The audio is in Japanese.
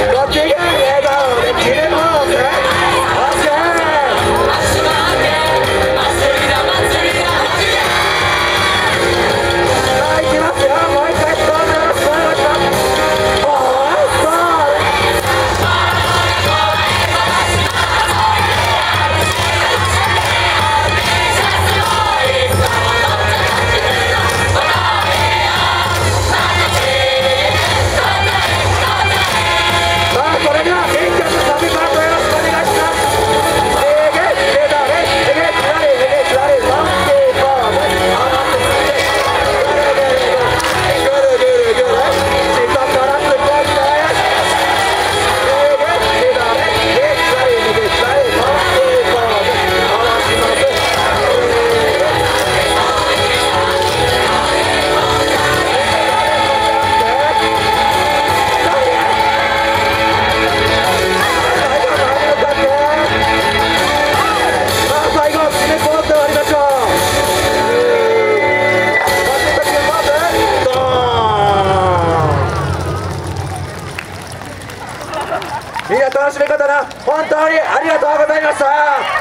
みんな楽しみ方な。本当にありがとうございました。